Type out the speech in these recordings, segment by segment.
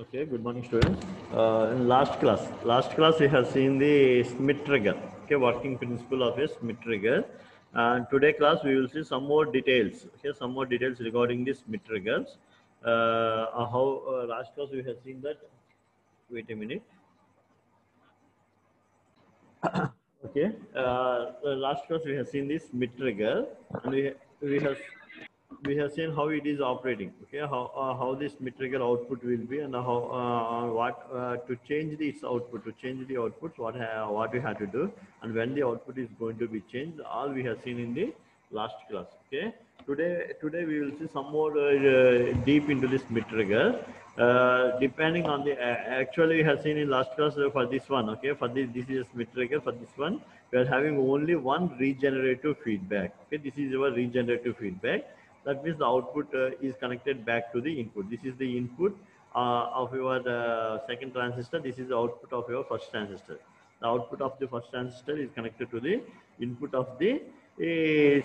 Okay, good morning students. Uh, in last class, last class we have seen the Schmitt trigger, okay, working principle of a Schmitt trigger. And today class we will see some more details, okay, some more details regarding the Schmitt triggers. Uh, how uh, last class we have seen that, wait a minute. okay, uh, last class we have seen this Schmitt trigger and we, we have we have seen how it is operating okay? How uh, how this metrical output will be and how uh, what uh, to change this output to change the outputs what ha- what we have to do and when the output is going to be changed all we have seen in the last class okay? Today today we will see some more uh, deep into this metrical. Uh, depending on the uh, actually we have seen in last class for this one okay? For this this is metrical for this one. We are having only one regenerative feedback okay? This is our regenerative feedback that means the output uh, is connected back to the input. This is the input uh, of your uh, second transistor. This is the output of your first transistor. The output of the first transistor is connected to the input of the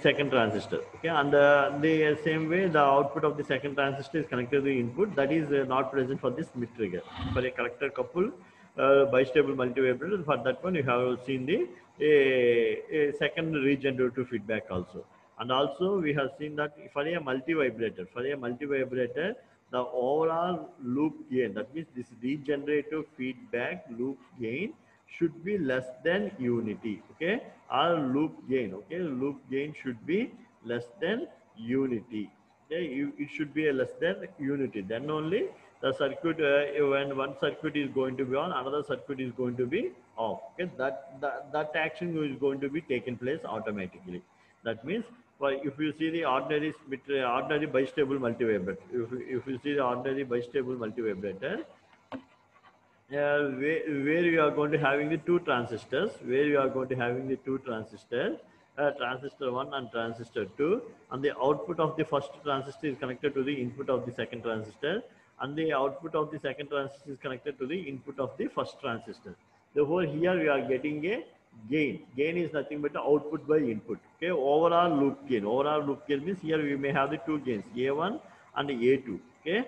second transistor. Okay, and the same way the output of the second transistor is connected to the input. That is uh, not present for this mid trigger. For a collector couple, uh, bistable multivibrator, for that one you have seen the a, a second regenerative feedback also and also we have seen that for a multi-vibrator for a multi-vibrator the overall loop gain that means this regenerative feedback loop gain should be less than unity okay? Our loop gain okay? Loop gain should be less than unity okay? It should be less than unity. Then only the circuit uh, when one circuit is going to be on another circuit is going to be off okay? That that, that action is going to be taken place automatically. That means for if you see the ordinary ordinary bistable multivibrator, if, if you see the ordinary bistable multivibrator, uh, where, where you are going to having the two transistors, where you are going to having the two transistors, uh, transistor 1 and transistor 2 and the output of the first transistor is connected to the input of the second transistor and the output of the second transistor is connected to the input of the first transistor. Therefore, here we are getting a gain. Gain is nothing but the output by input. Okay, overall loop gain. Overall loop gain means here we may have the two gains, A1 and A2. Okay, uh,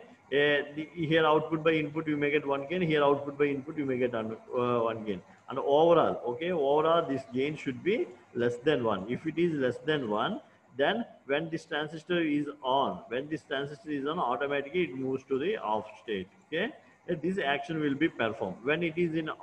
the, here output by input you may get one gain. Here output by input you may get one, uh, one gain. And overall, okay, overall this gain should be less than one. If it is less than one, then when this transistor is on, when this transistor is on, automatically it moves to the off state. Okay this action will be performed. When it is in uh,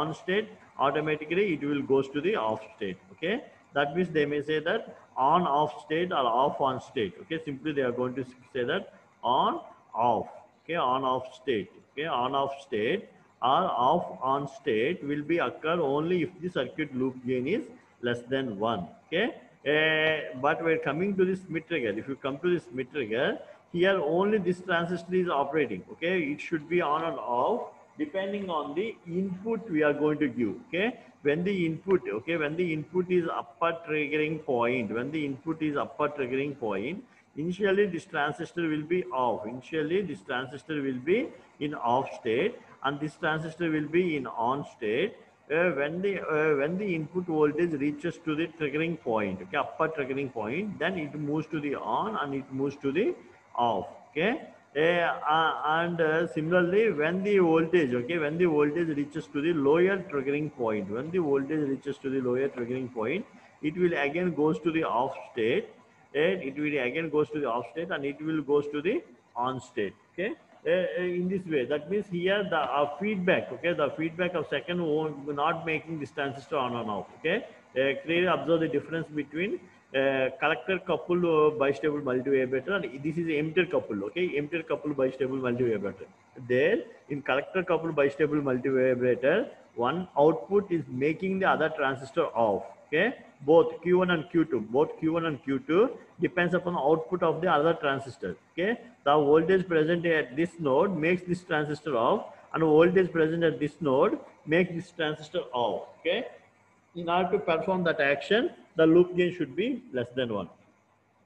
on state automatically it will goes to the off state okay? That means they may say that on off state or off on state okay? Simply they are going to say that on off okay? On off state okay? On off state or off on state will be occur only if the circuit loop gain is less than one okay? Uh, but we're coming to this Schmitt trigger if you come to this Schmitt trigger here only this transistor is operating okay? It should be on and off depending on the input we are going to give okay? When the input okay when the input is upper triggering point when the input is upper triggering point initially this transistor will be off. Initially this transistor will be in off state and this transistor will be in on state uh, when the uh, when the input voltage reaches to the triggering point okay upper triggering point then it moves to the on and it moves to the off okay? And uh, similarly when the voltage okay when the voltage reaches to the lower triggering point when the voltage reaches to the lower triggering point it will again goes to the off state and it will again goes to the off state and it will goes to the on state okay? In this way that means here the uh, feedback okay the feedback of second not making this transistor on and off okay? Clearly observe the difference between uh, collector coupled uh, bistable multivibrator and this is emitter coupled okay? Emitter coupled bistable multivibrator there in collector coupled bistable multivibrator one output is making the other transistor off okay? Both q1 and q2 both q1 and q2 depends upon output of the other transistor okay? The voltage present at this node makes this transistor off and voltage present at this node makes this transistor off okay? In order to perform that action, the loop gain should be less than 1.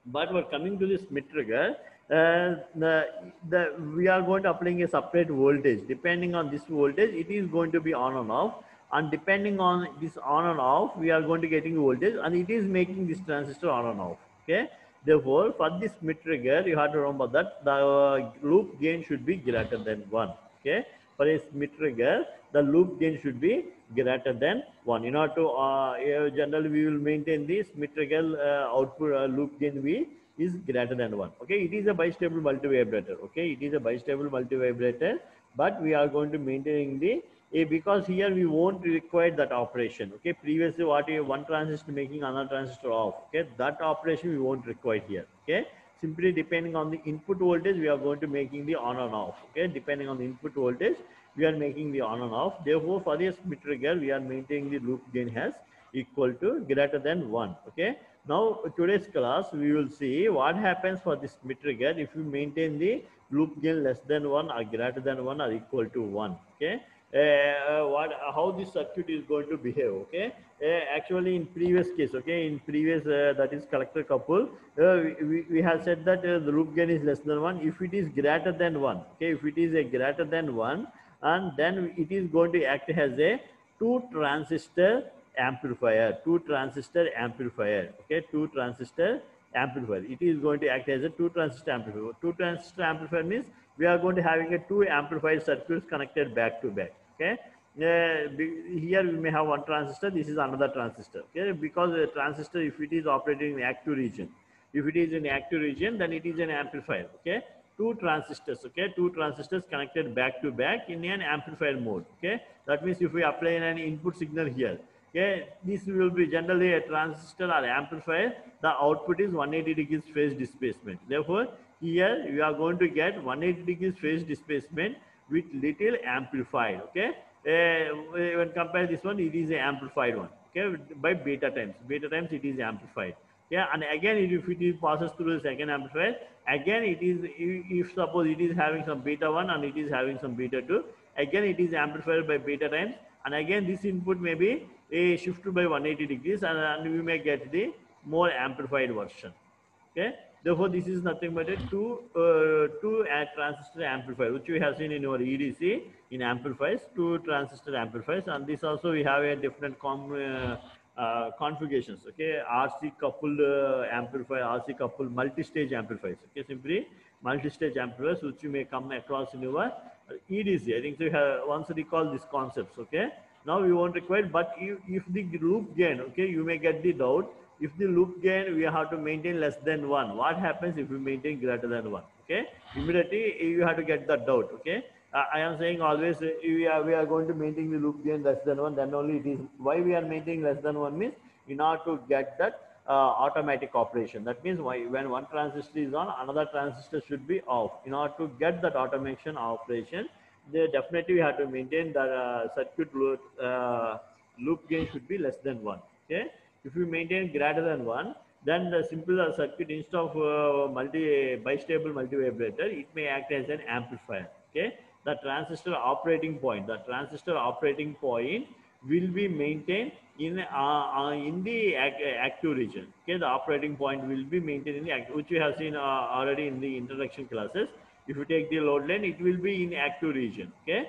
But we're coming to this Schmitt trigger, uh, the, the, we are going to applying a separate voltage. Depending on this voltage, it is going to be on and off. And depending on this on and off, we are going to getting voltage and it is making this transistor on and off. Okay. Therefore, for this Schmitt trigger, you have to remember that the uh, loop gain should be greater than 1. Okay. For a Schmitt trigger, the loop gain should be greater than 1. In order to, uh, generally we will maintain this trigger uh, output uh, loop gain V is greater than 1. Okay. It is a bistable multivibrator. Okay. It is a bistable multivibrator, but we are going to maintain the a because here we won't require that operation okay previously what you one transistor making another transistor off okay that operation we won't require here okay simply depending on the input voltage we are going to making the on and off okay depending on the input voltage we are making the on and off. Therefore for this Schmitt trigger we are maintaining the loop gain has equal to greater than 1 okay? Now today's class we will see what happens for this Schmitt trigger if you maintain the loop gain less than 1 or greater than 1 or equal to 1 okay? Uh, what how this circuit is going to behave okay? Uh, actually in previous case okay in previous uh, that is collector couple uh, we, we have said that uh, the loop gain is less than 1 if it is greater than 1 okay if it is a greater than 1 and then it is going to act as a two transistor amplifier two transistor amplifier okay? Two transistor amplifier. It is going to act as a two transistor amplifier. Two transistor amplifier means we are going to having a two amplified circuits connected back to back okay? Uh, here we may have one transistor this is another transistor okay? Because a transistor if it is operating in active region if it is in active region then it is an amplifier okay two transistors okay? Two transistors connected back to back in an amplifier mode okay? That means if we apply an input signal here okay? This will be generally a transistor or amplifier. The output is 180 degrees phase displacement. Therefore here we are going to get 180 degrees phase displacement with little amplified okay? Uh, when compare this one it is an amplified one okay? By beta times. Beta times it is amplified yeah and again if it passes through the second amplifier again it is if suppose it is having some beta 1 and it is having some beta 2 again it is amplified by beta times. And again this input may be a shifted by 180 degrees and, and we may get the more amplified version. Okay? Therefore, this is nothing but a two, uh, two transistor amplifier, which we have seen in our EDC in amplifiers, two transistor amplifiers. And this also we have a different com, uh, uh, configurations. Okay, RC coupled uh, amplifier, RC coupled multi-stage amplifiers. Okay, simply multi-stage amplifiers, which you may come across in your EDC. I think so you have once recall these concepts. Okay, now we won't require, but if, if the loop gain, okay, you may get the doubt if the loop gain we have to maintain less than 1 what happens if we maintain greater than 1 okay immediately you have to get that doubt okay i am saying always uh, we are we are going to maintain the loop gain less than 1 then only it is why we are maintaining less than 1 means in order to get that uh, automatic operation. That means why when one transistor is on another transistor should be off. In order to get that automation operation they definitely we have to maintain that uh, circuit loop, uh, loop gain should be less than 1 okay? If you maintain greater than 1, then the simple circuit instead of uh, multi bistable multivibrator, it may act as an amplifier. Okay, the transistor operating point, the transistor operating point will be maintained in uh, uh, in the active region. Okay, the operating point will be maintained in the active, which we have seen uh, already in the introduction classes. If you take the load line, it will be in active region. Okay,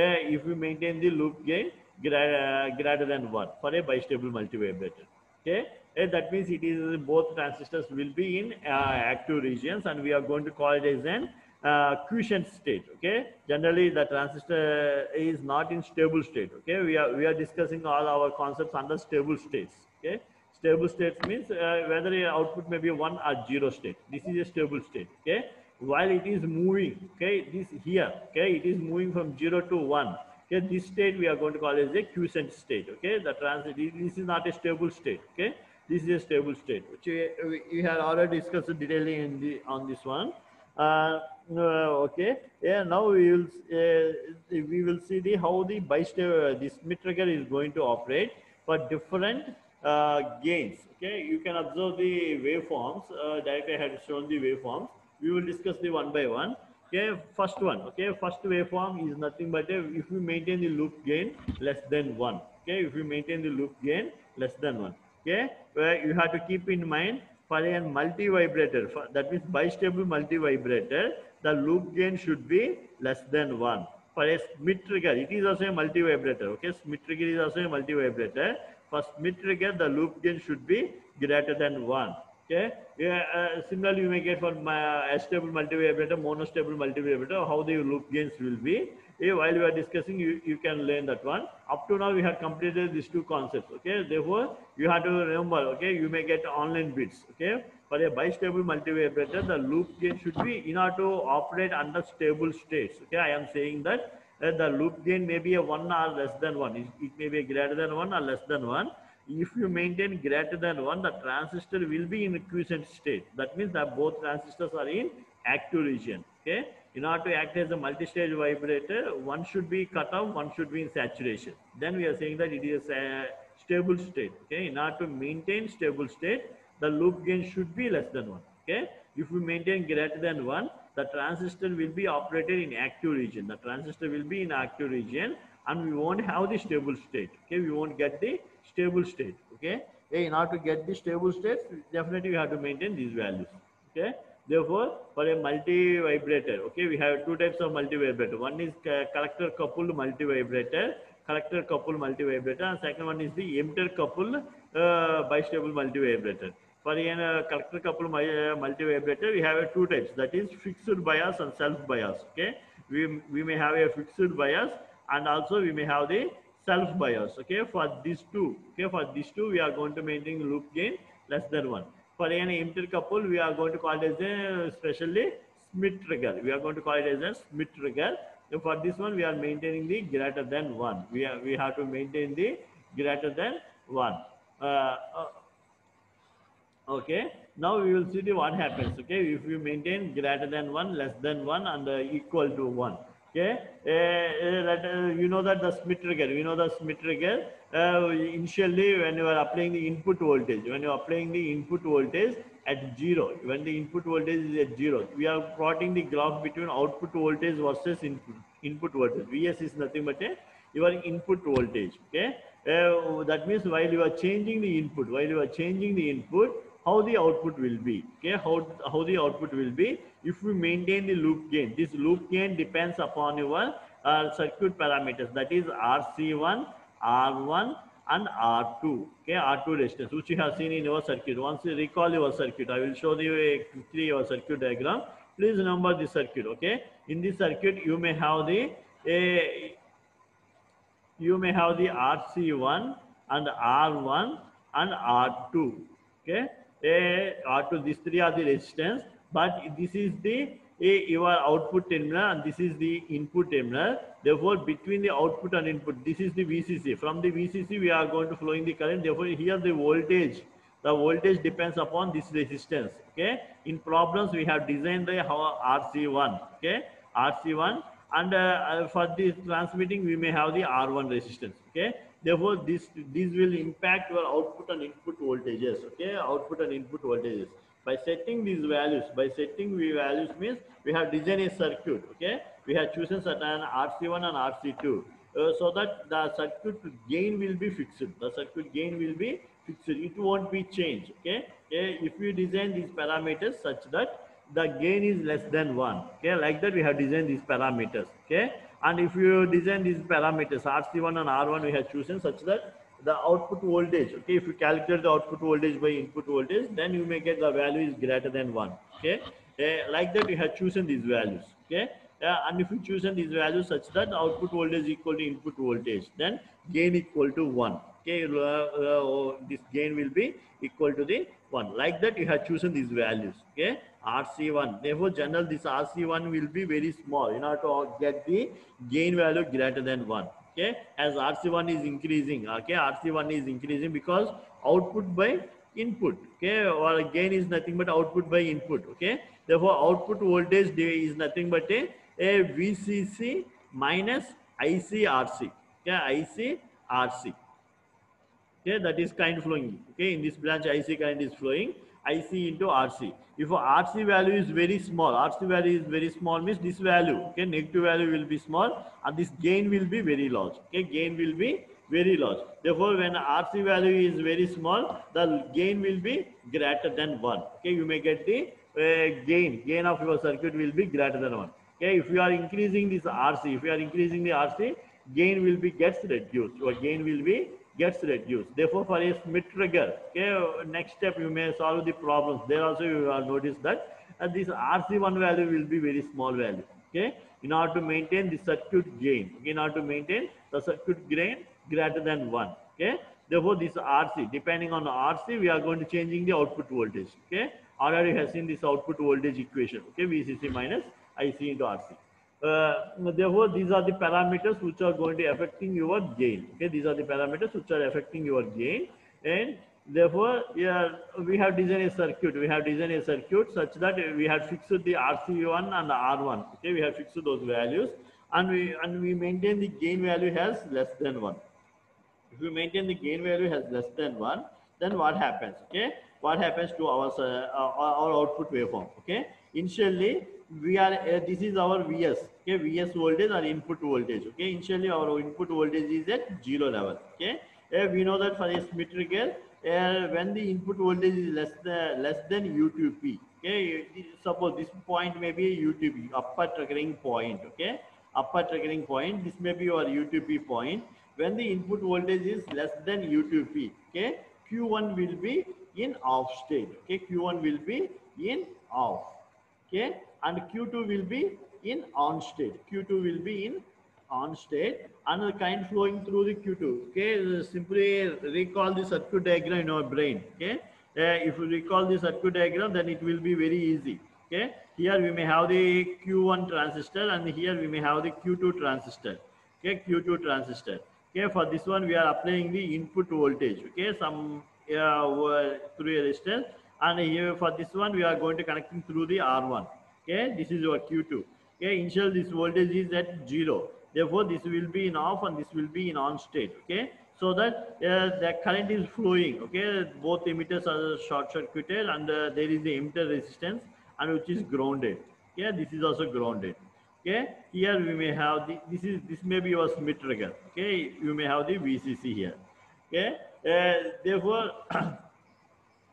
uh, if we maintain the loop gain greater, greater than one for a bistable multivibrator okay uh, that means it is both transistors will be in uh, active regions and we are going to call it as an uh, quiescent state okay? Generally the transistor is not in stable state okay? We are we are discussing all our concepts under stable states okay? Stable states means uh, whether output may be one or zero state. This is a stable state okay? While it is moving okay? This here okay? It is moving from zero to one okay? This state we are going to call as a quiescent state okay? The transit this is not a stable state okay? This is a stable state which we, we have already discussed detailing in the on this one. Uh, okay. Yeah now we will uh, we will see the how the bistable this Schmitt trigger is going to operate for different uh, gains. Okay. You can observe the waveforms. Uh, directly I had shown the waveforms. We will discuss the one by one. Okay. First one. Okay. First waveform is nothing but if we maintain the loop gain less than one. Okay. If we maintain the loop gain less than one. Okay. Where you have to keep in mind for a multi vibrator for, that means bistable multi vibrator the loop gain should be less than one for a Schmitt trigger it is also a multi vibrator okay Schmitt trigger is also a multi vibrator for Schmitt trigger the loop gain should be greater than one Okay. Yeah, uh, similarly, you may get for my stable multivibrator, monostable multivibrator, how the loop gains will be. Yeah, while we are discussing, you, you can learn that one. Up to now, we have completed these two concepts. Okay. Therefore, you have to remember, okay, you may get online bits. Okay. For a bistable multivibrator, the loop gain should be in order to operate under stable states. Okay. I am saying that uh, the loop gain may be a 1 or less than 1. It, it may be greater than 1 or less than 1 if you maintain greater than 1, the transistor will be in quiescent state. That means that both transistors are in active region. Okay. In order to act as a multi-stage vibrator, one should be cut off, one should be in saturation. Then we are saying that it is a stable state. Okay. In order to maintain stable state, the loop gain should be less than 1. Okay. If we maintain greater than 1, the transistor will be operated in active region. The transistor will be in active region and we won't have the stable state. Okay. We won't get the stable state. Okay. In order to get the stable state, definitely we have to maintain these values. Okay. Therefore, for a multi-vibrator, okay, we have two types of multi-vibrator. One is collector coupled multi-vibrator, collector coupled multi-vibrator, and second one is the emitter coupled uh, bistable multi-vibrator. For a uh, collector coupled multi-vibrator, we have two types. That is fixed bias and self-bias. Okay, we we may have a fixed bias, and also we may have the self bias okay? For these two okay? For these two we are going to maintain loop gain less than one. For an intercouple we are going to call it as a specially Schmitt trigger. We are going to call it as a Schmitt trigger. So for this one we are maintaining the greater than one. We are we have to maintain the greater than one. Uh, uh, okay now we will see what happens okay if we maintain greater than one less than one and uh, equal to one Okay, uh, uh, you know that the Schmitt trigger, you know the Schmitt trigger. Uh, initially, when you are applying the input voltage, when you are applying the input voltage at zero, when the input voltage is at zero, we are plotting the graph between output voltage versus input input voltage. Vs is nothing but a your input voltage. Okay, uh, that means while you are changing the input, while you are changing the input, how the output will be. Okay, how how the output will be if we maintain the loop gain. This loop gain depends upon your uh, circuit parameters that is RC1, R1 and R2. Okay, R2 resistance which you have seen in your circuit. Once you recall your circuit, I will show you a quickly your circuit diagram. Please remember the circuit. Okay, in this circuit you may have the a you may have the RC1 and R1 and R2. Okay, a R2 these three are the resistance but this is the a, your output terminal and this is the input terminal. Therefore, between the output and input, this is the VCC. From the VCC, we are going to flowing the current. Therefore, here the voltage, the voltage depends upon this resistance. Okay. In problems, we have designed the RC1. Okay. RC1 and uh, for this transmitting, we may have the R1 resistance. Okay. Therefore, this, this will impact your output and input voltages. Okay. Output and input voltages. By setting these values, by setting the values means we have designed a circuit, okay? We have chosen certain RC1 and RC2. Uh, so that the circuit gain will be fixed. The circuit gain will be fixed. It won't be changed, okay? okay? If we design these parameters such that the gain is less than 1, okay? Like that we have designed these parameters, okay? And if you design these parameters, RC1 and R1 we have chosen such that the output voltage okay if you calculate the output voltage by input voltage then you may get the value is greater than one okay? Uh, like that you have chosen these values okay? Uh, and if you chosen these values such that output voltage equal to input voltage then gain equal to one okay? Uh, this gain will be equal to the one. Like that you have chosen these values okay rc1 therefore general this rc1 will be very small. In order to get the gain value greater than one. Okay? As rc1 is increasing okay? Rc1 is increasing because output by input okay? Or gain is nothing but output by input okay? Therefore output voltage is nothing but a, a vcc minus icrc okay? Icrc okay that is kind flowing okay in this branch ic current is flowing ic into rc if RC value is very small, RC value is very small means this value, okay, negative value will be small and this gain will be very large, okay, gain will be very large. Therefore, when RC value is very small, the gain will be greater than 1, okay, you may get the uh, gain, gain of your circuit will be greater than 1. Okay, if you are increasing this RC, if you are increasing the RC, gain will be gets reduced, your gain will be gets reduced. Therefore, for a Schmitt trigger, okay, next step you may solve the problems. There also you will notice that uh, this RC1 value will be very small value. Okay, in order to maintain the circuit gain, okay, in order to maintain the circuit gain greater than one. Okay, therefore this RC, depending on RC, we are going to changing the output voltage. Okay, already has seen this output voltage equation. Okay, VCC minus IC into RC. Uh, therefore, these are the parameters which are going to affecting your gain. Okay, these are the parameters which are affecting your gain, and therefore, yeah, we have designed a circuit. We have designed a circuit such that we have fixed the RC1 and the R1. Okay, we have fixed those values, and we and we maintain the gain value has less than one. If we maintain the gain value has less than one, then what happens? Okay, what happens to our uh, our output waveform? Okay, initially we are uh, this is our vs okay? Vs voltage or input voltage okay? Initially our input voltage is at zero level okay? Uh, we know that for a trigger uh, when the input voltage is less than less than UTP okay? Suppose this point may be UTP upper triggering point okay? Upper triggering point this may be your UTP point. When the input voltage is less than UTP okay? Q1 will be in off state okay? Q1 will be in off okay and q2 will be in on state. Q2 will be in on state. And the current flowing through the q2 okay simply recall the circuit diagram in our brain. Okay uh, if you recall the circuit diagram then it will be very easy. Okay here we may have the q1 transistor and here we may have the q2 transistor. Okay q2 transistor. Okay for this one we are applying the input voltage. Okay some uh, through a resistor. And here for this one we are going to connecting through the r1 okay this is your q2 okay initial this voltage is at zero. Therefore this will be in off and this will be in on state. Okay so that uh, the current is flowing. Okay both emitters are short circuited and uh, there is the emitter resistance and which is grounded. Okay this is also grounded. Okay here we may have the this is this may be your Schmitt trigger okay you may have the vcc here. Okay uh, therefore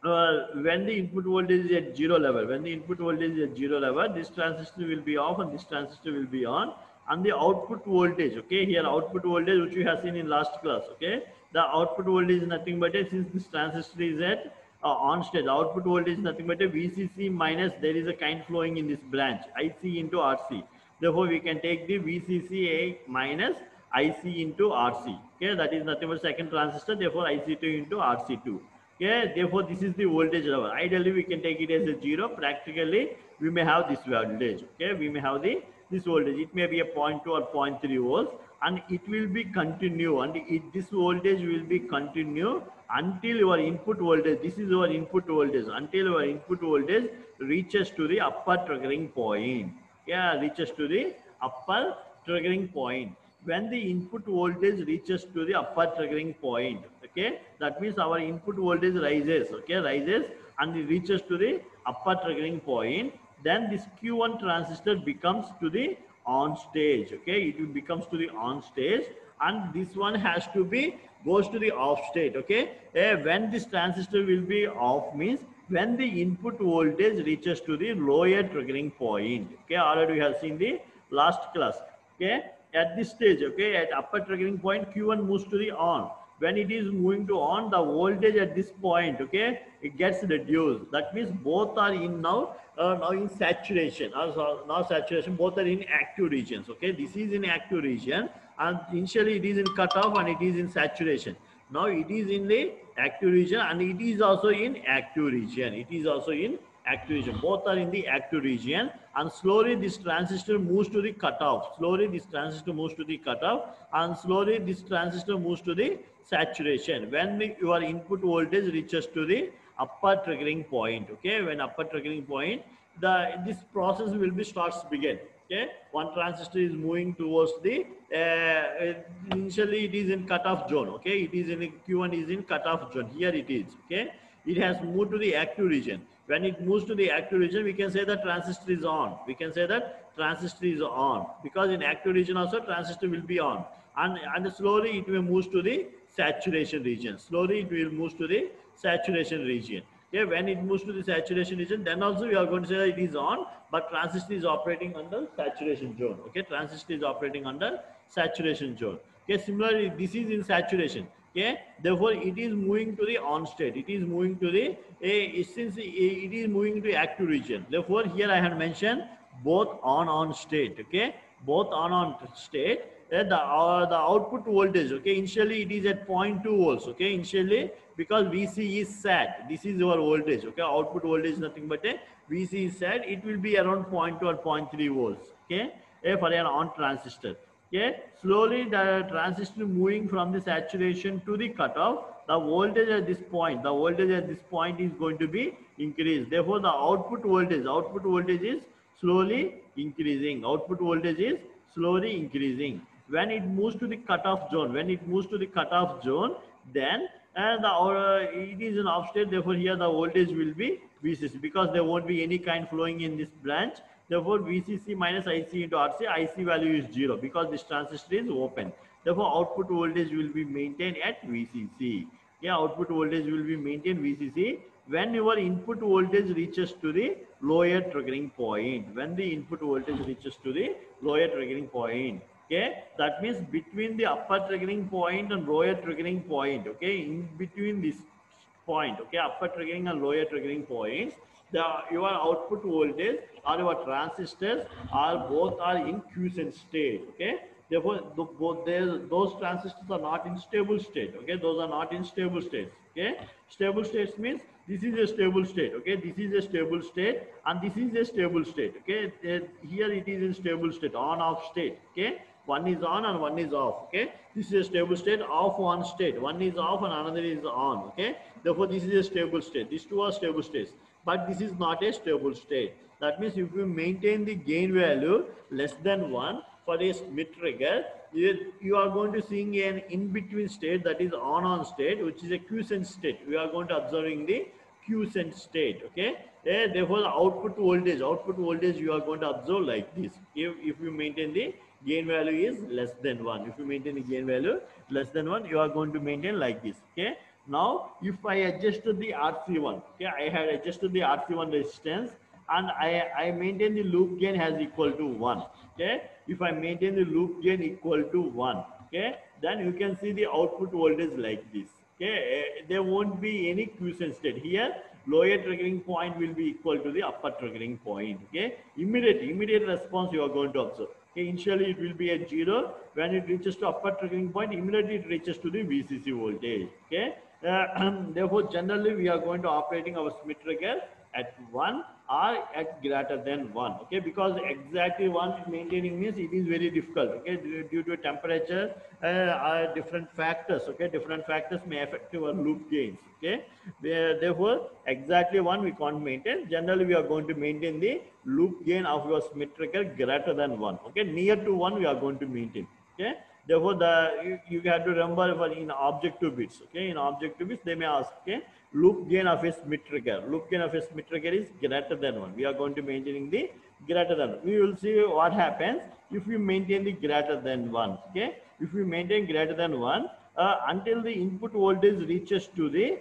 uh, when the input voltage is at zero level, when the input voltage is at zero level, this transistor will be off and this transistor will be on. And the output voltage, okay, here output voltage which we have seen in last class, okay, the output voltage is nothing but a, since this transistor is at uh, on state, output voltage is nothing but a VCC minus there is a kind flowing in this branch, IC into RC. Therefore, we can take the VCC minus IC into RC. Okay, that is nothing but second transistor. Therefore, IC2 into RC2 okay therefore this is the voltage level. Ideally we can take it as a zero. Practically we may have this voltage okay? We may have the this voltage. It may be a 0.2 or 0.3 volts and it will be continue and it, this voltage will be continue until your input voltage this is your input voltage until your input voltage reaches to the upper triggering point. Yeah reaches to the upper triggering point. When the input voltage reaches to the upper triggering point okay? That means our input voltage rises okay? Rises and it reaches to the upper triggering point. Then this q1 transistor becomes to the on stage okay? It becomes to the on stage and this one has to be goes to the off state okay? Uh, when this transistor will be off means when the input voltage reaches to the lower triggering point okay? Already we have seen the last class okay? At this stage okay? At upper triggering point q1 moves to the on when it is moving to on the voltage at this point okay it gets reduced. That means both are in now uh, now in saturation. Uh, now saturation both are in active regions okay? This is in active region and initially it is in cutoff and it is in saturation. Now it is in the active region and it is also in active region. It is also in active region. Both are in the active region and slowly this transistor moves to the cutoff. Slowly this transistor moves to the cutoff and slowly this transistor moves to the saturation. When the, your input voltage reaches to the upper triggering point okay? When upper triggering point the this process will be starts begin okay? One transistor is moving towards the uh, initially it is in cutoff zone okay? It is in q1 is in cutoff zone. Here it is okay? It has moved to the active region. When it moves to the active region we can say that transistor is on. We can say that transistor is on. Because in active region also transistor will be on. And and slowly it will move to the saturation region. Slowly it will move to the saturation region. Okay, when it moves to the saturation region, then also we are going to say it is on, but transistor is operating under saturation zone. Okay, transistor is operating under saturation zone. Okay, similarly, this is in saturation. Okay, therefore it is moving to the on state. It is moving to the eh, a since it is moving to active region. Therefore, here I have mentioned both on on state. Okay, both on on state. Uh, the uh, the output voltage. Okay, initially it is at 0.2 volts. Okay, initially because VC is set. This is your voltage. Okay, output voltage nothing but a VC is set. It will be around 0.2 or 0.3 volts. Okay, for an on transistor. Okay, slowly the transistor moving from the saturation to the cutoff, the voltage at this point, the voltage at this point is going to be increased. Therefore, the output voltage, output voltage is slowly increasing. Output voltage is slowly increasing. When it moves to the cutoff zone, when it moves to the cutoff zone, then and the, uh, it is an off state. Therefore, here the voltage will be VCC because there won't be any kind flowing in this branch Therefore, VCC minus IC into RC, IC value is 0 because this transistor is open. Therefore, output voltage will be maintained at VCC. Yeah, output voltage will be maintained VCC when your input voltage reaches to the lower triggering point. When the input voltage reaches to the lower triggering point. Okay, that means between the upper triggering point and lower triggering point. Okay, in between this point. Okay, upper triggering and lower triggering points the your output voltage or your transistors are both are in quiescent state okay? Therefore the, both those transistors are not in stable state okay? Those are not in stable states okay? Stable states means this is a stable state okay? This is a stable state and this is a stable state okay? Here it is in stable state on off state okay one is on and one is off okay this is a stable state off one state one is off and another is on okay therefore this is a stable state these two are stable states but this is not a stable state. That means if you maintain the gain value less than 1 for a Schmitt trigger, you, are going to seeing an in-between state that is on-on state, which is a quiescent state. We are going to observing the quiescent state, okay? Yeah, therefore, the output voltage, output voltage you are going to observe like this. If, if you maintain the gain value is less than 1. If you maintain the gain value less than 1, you are going to maintain like this, okay? Now, if I adjusted the RC1, okay, I had adjusted the RC1 resistance and I, I maintain the loop gain has equal to 1. Okay, if I maintain the loop gain equal to 1, okay, then you can see the output voltage like this. Okay, uh, there won't be any quiescent state here. Lower triggering point will be equal to the upper triggering point. Okay, immediate immediate response you are going to observe. Okay, initially it will be at zero. When it reaches to upper triggering point, immediately it reaches to the VCC voltage. Okay, uh, therefore, generally we are going to operating our Schmitt trigger at 1 or at greater than 1 okay? Because exactly 1 maintaining means it is very difficult okay? Due to temperature uh, different factors okay? Different factors may affect your loop gains okay? Therefore exactly 1 we can't maintain. Generally we are going to maintain the loop gain of your Schmitt trigger greater than 1 okay? Near to 1 we are going to maintain okay? Therefore, the you, you have to remember for in objective bits. Okay, in objective bits, they may ask, okay, loop gain of a Schmitt trigger. Loop gain of a Schmitt trigger is greater than one. We are going to maintaining the greater than. One. We will see what happens if we maintain the greater than one. Okay, if we maintain greater than one uh, until the input voltage reaches to the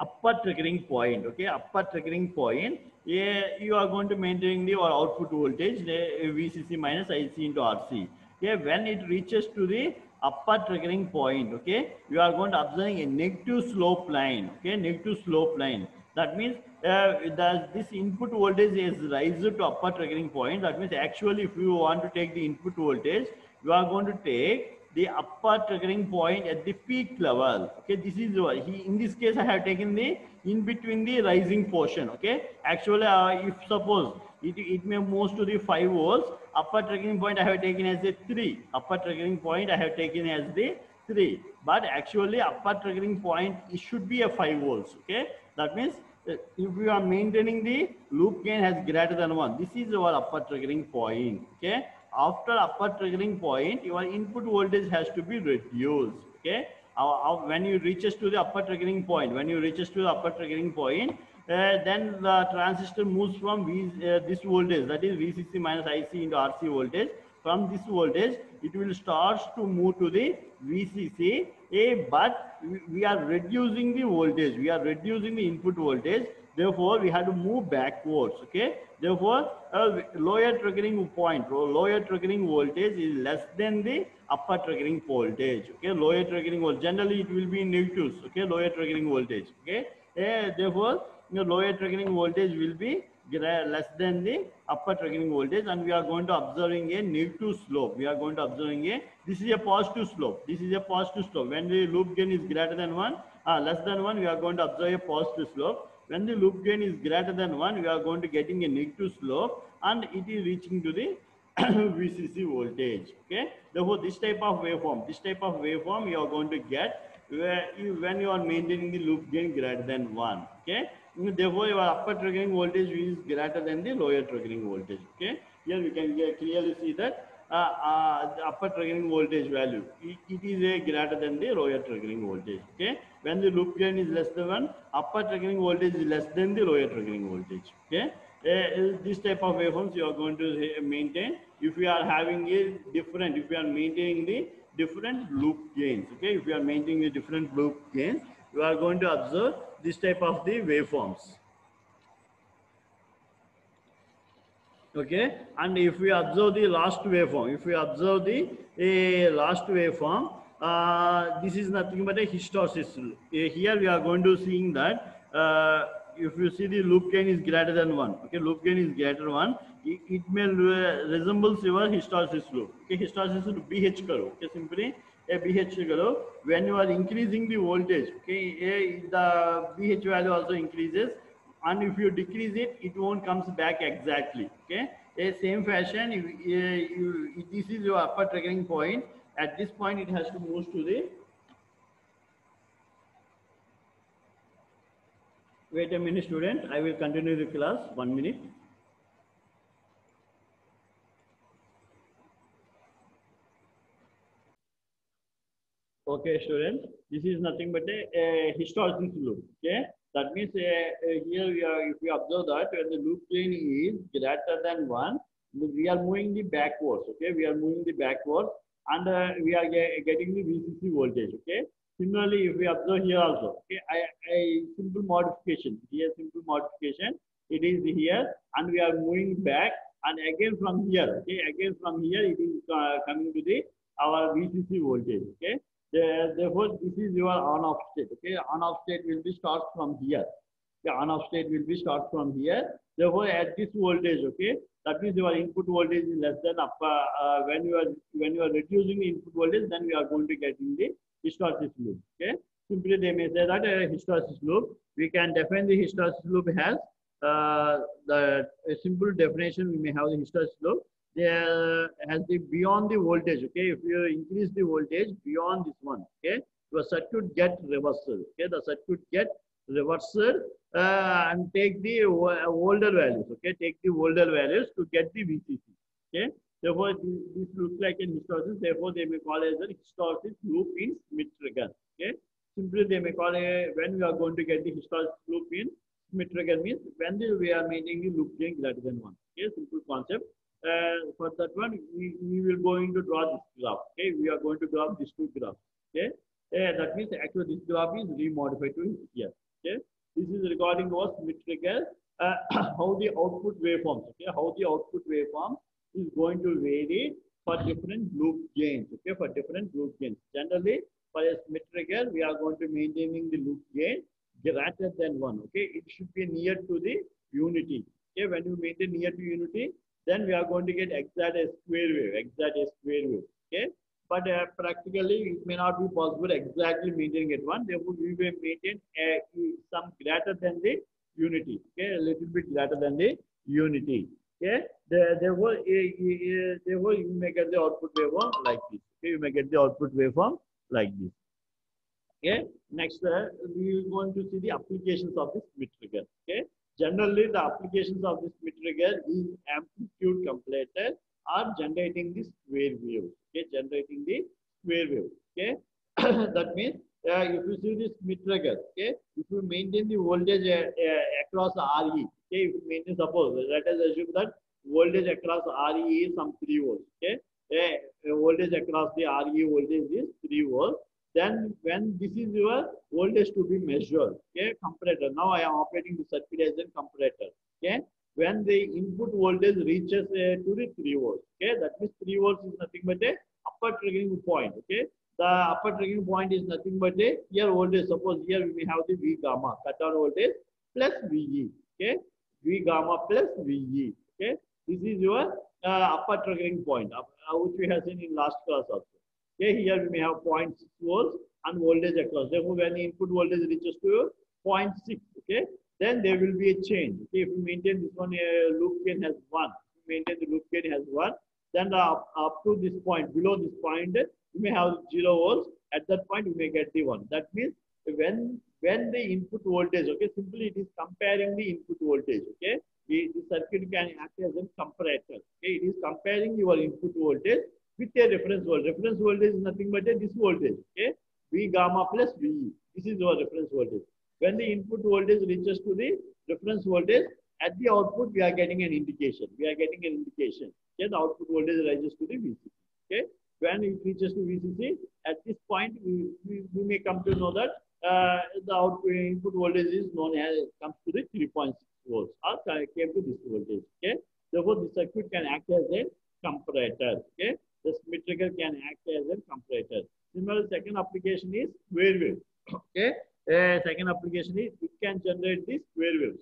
upper triggering point. Okay, upper triggering point. Yeah, you are going to maintain the or output voltage VCC minus IC into RC okay when it reaches to the upper triggering point okay? You are going to observing a negative slope line okay? Negative slope line. That means uh, the, this input voltage is raised to upper triggering point. That means actually if you want to take the input voltage you are going to take the upper triggering point at the peak level okay? This is what he in this case i have taken the in between the rising portion okay? Actually uh, if suppose it, it may move to the 5 volts upper triggering point I have taken as a 3. Upper triggering point I have taken as the 3. But actually upper triggering point it should be a 5 volts. Okay. That means uh, if we are maintaining the loop gain has greater than 1. This is our upper triggering point. Okay. After upper triggering point, your input voltage has to be reduced. Okay. When you reaches to the upper triggering point, when you reaches to the upper triggering point, uh, then the transistor moves from v, uh, this voltage that is VCC minus IC into RC voltage. From this voltage, it will start to move to the VCC, A, but we are reducing the voltage. We are reducing the input voltage. Therefore, we have to move backwards. Okay. Therefore, uh, lower triggering point lower triggering voltage is less than the upper triggering voltage. Okay. Lower triggering voltage. Generally, it will be in. Okay. Lower triggering voltage. Okay. Uh, therefore, the lower triggering voltage will be less than the upper triggering voltage and we are going to observing a negative slope. We are going to observing a, this is a positive slope. This is a positive slope. When the loop gain is greater than 1, uh, less than 1, we are going to observe a positive slope. When the loop gain is greater than 1, we are going to getting a negative slope and it is reaching to the VCC voltage. Okay. Therefore, this type of waveform, this type of waveform you are going to get where you, when you are maintaining the loop gain greater than 1. Okay. Therefore, your upper triggering voltage is greater than the lower triggering voltage. Okay. Here we can clearly see that uh, uh, upper triggering voltage value. It, it is a greater than the lower triggering voltage. Okay. When the loop gain is less than one, upper triggering voltage is less than the lower triggering voltage. Okay. Uh, this type of waveforms you are going to maintain if you are having a different, if you are maintaining the different loop gains. Okay. If you are maintaining the different loop gains, you are going to observe this type of the waveforms. Okay, and if we observe the last waveform, if we observe the a last waveform, uh, this is nothing but a hysteresis. Uh, here we are going to seeing that uh, if you see the loop gain is greater than one, okay, loop gain is greater than one, it, it may resembles your hysteresis loop. Okay, hysteresis loop BH curve, Okay, simply a BH. When you are increasing the voltage, okay, the BH value also increases and if you decrease it, it won't comes back exactly. Okay. A same fashion, this is your upper triggering point. At this point, it has to move to the. Wait a minute, student. I will continue the class. One minute. Okay, student. This is nothing but a, a historical loop. Okay. That means uh, uh, here we are, if we observe that when the loop gain is greater than 1, we are moving the backwards, okay? We are moving the backwards and uh, we are ge getting the VCC voltage, okay? Similarly, if we observe here also, okay, I, I simple modification, here simple modification, it is here and we are moving back and again from here, okay, again from here it is uh, coming to the our VCC voltage, okay? Therefore, this is your on-off state. Okay, on-off state will be start from here. The on-off state will be start from here. Therefore, at this voltage, okay, that means your input voltage is less than up. Uh, uh, when you are when you are reducing the input voltage, then we are going to get in the hysteresis loop. Okay, simply they may say that a hysteresis loop. We can define the hysteresis loop has uh, the simple definition. We may have the hysteresis loop there has the beyond the voltage okay? If you increase the voltage beyond this one okay? Your circuit get reversed okay? The circuit get reversed uh, and take the older values okay? Take the older values to get the vcc okay? Therefore this looks like a hysteresis therefore they may call as a hysteresis loop in Schmitt trigger okay? Simply they may call it when we are going to get the hysteresis loop in Schmitt trigger means when the, we are maintaining the loop gain greater than one okay? Simple concept uh, for that one, we, we will going to draw this graph. Okay, we are going to draw these two graphs. Okay, uh, that means actually this graph is remodified to here. Okay, this is regarding was metrical uh, how the output waveforms. Okay, how the output waveform is going to vary for different loop gains. Okay, for different loop gains. Generally, for a metrical, we are going to maintaining the loop gain greater than one. Okay, it should be near to the unity. Okay, when you maintain near to unity, then we are going to get exact square wave, exact a square wave. Okay. But uh, practically, it may not be possible exactly maintaining at one. Therefore, we will maintain a, some greater than the unity. Okay, a little bit greater than the unity. Okay, the, therefore, uh, therefore, you may get the output waveform like this. Okay, you may get the output waveform like this. Okay, next, uh, we are going to see the applications of this trigger. Okay, Generally, the applications of this trigger is amplitude comparator are generating the square wave. Okay, generating the square wave. Okay, that means uh, if you see this trigger, okay, if you maintain the voltage uh, uh, across RE, okay, if you maintain suppose let us assume that voltage across RE is some 3 volts, okay, uh, voltage across the RE voltage is 3 volts, Then when this is your voltage to be measured, okay, comparator. Now I am operating the circuit as a comparator. Okay, when the input voltage reaches uh, to the 3 volts, okay, that means 3 volts is nothing but a upper triggering point. Okay, the upper triggering point is nothing but a here voltage. Suppose here we have the V gamma cut down voltage plus VE. Okay, V gamma plus VE. Okay, this is your uh, upper triggering point, uh, which we have seen in last class also. Okay, here we may have 0.6 volts and voltage across. Therefore, when the input voltage reaches to 0.6, okay, then there will be a change. Okay, if we maintain this one, uh, loop gain has one. If we maintain the loop gain has one, then the, up, up to this point, below this point, you may have zero volts. At that point, you may get the one. That means when when the input voltage, okay, simply it is comparing the input voltage, okay. The, the circuit can act as a comparator. Okay, it is comparing your input voltage with a reference voltage. Reference voltage is nothing but a this voltage. Okay, V gamma plus V. This is your reference voltage. When the input voltage reaches to the reference voltage, at the output we are getting an indication. We are getting an indication. Okay, the output voltage rises to the VCC. Okay, when it reaches to VCC, at this point we, we, we may come to know that uh, the output input voltage is known as comes to the 3.6 volts or came to this voltage. Okay, therefore the circuit can act as a comparator. Okay, the Schmitt trigger can act as a comparator. Similar second application is square wave. Okay. Uh, second application is it can generate the square waves.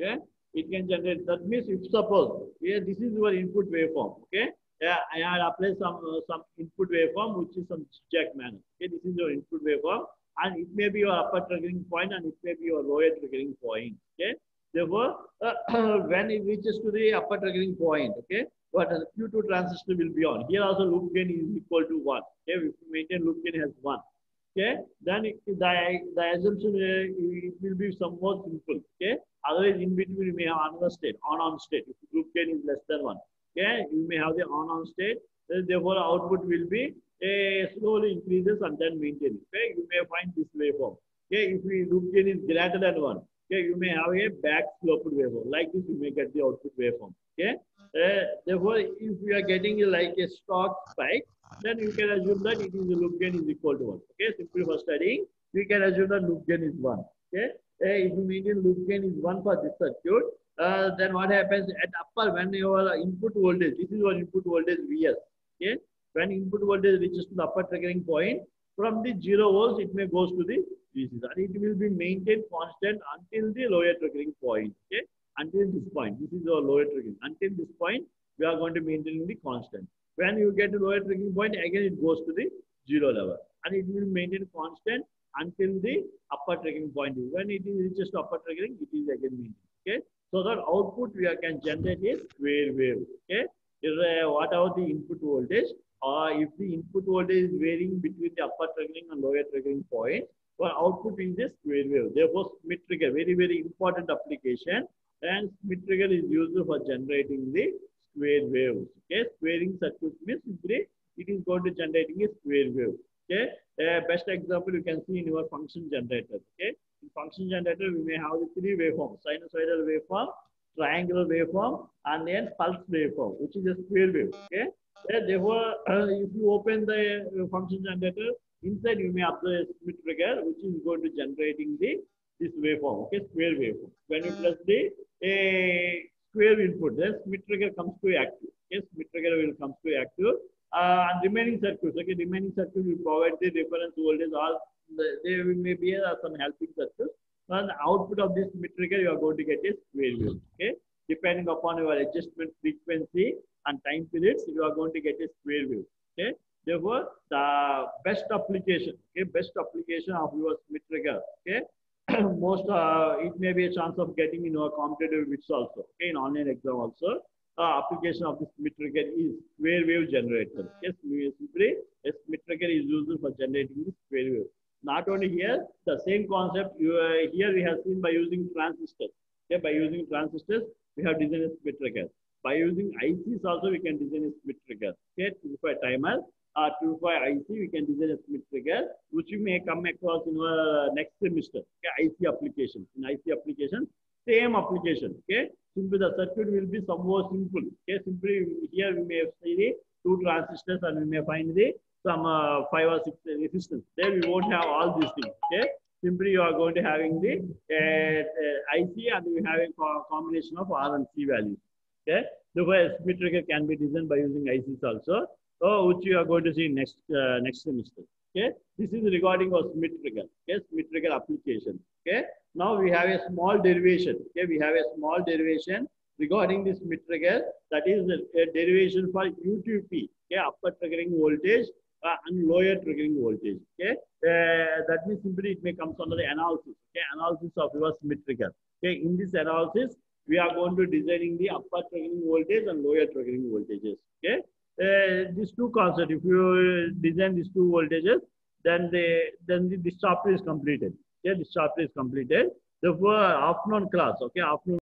Okay. It can generate that means if suppose yeah, this is your input waveform. Okay. Yeah, I had applied some uh, some input waveform which is some jack manner. Okay, this is your input waveform and it may be your upper triggering point and it may be your lower triggering point. Okay. Therefore, uh, when it reaches to the upper triggering point, okay, what a Q2 transistor will be on. Here also loop gain is equal to 1. Okay, if we maintain loop gain has 1. Okay, then it, the, the assumption uh, it will be somewhat simple. Okay, otherwise in between we may have another state, on-on state. If loop gain is less than 1. Okay, you may have the on-on state. Therefore, output will be uh, slowly increases and then maintain. Okay, you may find this waveform. Okay, if we loop gain is greater than 1. Okay, you may have a back sloped waveform. Like this, you may get the output waveform. Okay. Uh, therefore, if we are getting like a stock spike, then you can assume that it is the loop gain is equal to 1. Okay. Simply for studying, we can assume that loop gain is 1. Okay. Uh, if you maintain loop gain is 1 for this circuit, uh, then what happens at upper when your input voltage, this is your input voltage Vs. Okay. When input voltage reaches to the upper triggering point, from the 0 volts, it may goes to the VCC and it will be maintained constant until the lower triggering point. Okay, until this point, this is our lower triggering. Until this point, we are going to maintain the constant. When you get to lower triggering point, again it goes to the zero level, and it will maintain constant until the upper triggering point. When it reaches upper triggering, it is again maintained. Okay, so that output we can generate a square wave. Okay, uh, whatever the input voltage, or if the input voltage is varying between the upper triggering and lower triggering point, well, output is a square wave. Therefore, Schmitt trigger, very, very important application. And Schmitt trigger is used for generating the square waves. Okay, squaring circuit means simply it is going to generating a square wave. Okay, uh, best example you can see in your function generator. Okay, in function generator we may have the three waveforms: sinusoidal waveform, triangular waveform, and then pulse waveform, which is a square wave. Okay, uh, therefore, uh, if you open the uh, function generator, Inside you may apply a Schmitt trigger which is going to generating the this waveform, okay, square waveform. When you press the a square input, then Schmitt trigger comes to active. Okay, Schmitt trigger will come to active. Uh, and remaining circuits, okay, remaining circuit will provide the reference voltage. All the, there may be uh, some helping circuits. And the output of this Schmitt trigger, you are going to get a square wave. Okay, depending upon your adjustment frequency and time periods, you are going to get a square wave. Okay. Therefore, the best application, okay, best application of your Schmitt trigger, okay, most uh, it may be a chance of getting in a competitive bits also, okay, in online exam also. Uh, application of this trigger is square wave generator. Yes, simply Schmitt trigger is used for generating the square wave. Not only here, the same concept you, uh, here we have seen by using transistors. Okay, by using transistors, we have designed a trigger. By using ICs also, we can design a trigger. Okay, for timer uh, 25 IC, we can design a Schmitt trigger, which you may come across in our next semester. Okay, IC application. In IC application, same application. Okay, simply the circuit will be somewhat simple. Okay, simply here we may see the two transistors and we may find the some uh, five or six resistance. There we won't have all these things. Okay. Simply you are going to having the uh, uh, IC and we have a combination of R and C values. Okay. Therefore, Schmitt trigger can be designed by using ICs also, oh, which you are going to see next uh, next semester. Okay. This is regarding our Schmitt trigger. Okay. Schmitt trigger application. Okay. Now we have a small derivation. Okay. We have a small derivation regarding this Schmitt trigger. That is a, derivation for UTP. Okay. Upper triggering voltage uh, and lower triggering voltage. Okay, uh, that means simply it may come under the analysis. Okay, analysis of your Schmitt trigger. Okay, in this analysis, we are going to designing the upper triggering voltage and lower triggering voltages. Okay, uh, these two concepts. If you design these two voltages, then the then the, this chapter is completed. Okay, this chapter is completed. Therefore, afternoon class. Okay, afternoon